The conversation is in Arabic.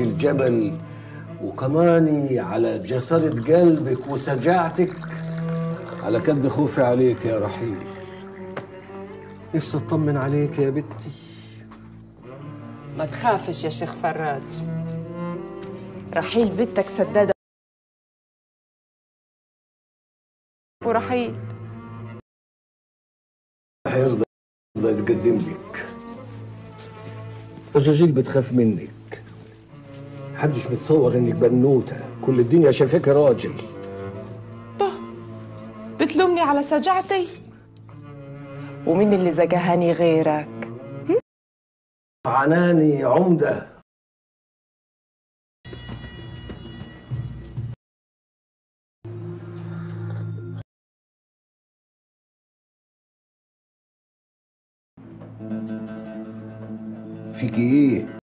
الجبل وكماني على جسرة قلبك وسجاعتك. على قد خوفي عليك يا رحيل. نفسي أطمن عليك يا بنتي. ما تخافش يا شيخ فراج. رحيل بنتك سدادة. ورحيل. حيرضى يتقدم لك. الرجال بتخاف منك. محدش متصور إنك بنوتة. كل الدنيا شايفاك راجل. بتلومني على سجعتي. ومين اللي زجهاني غيرك؟ عناني عمدة. فيك إيه؟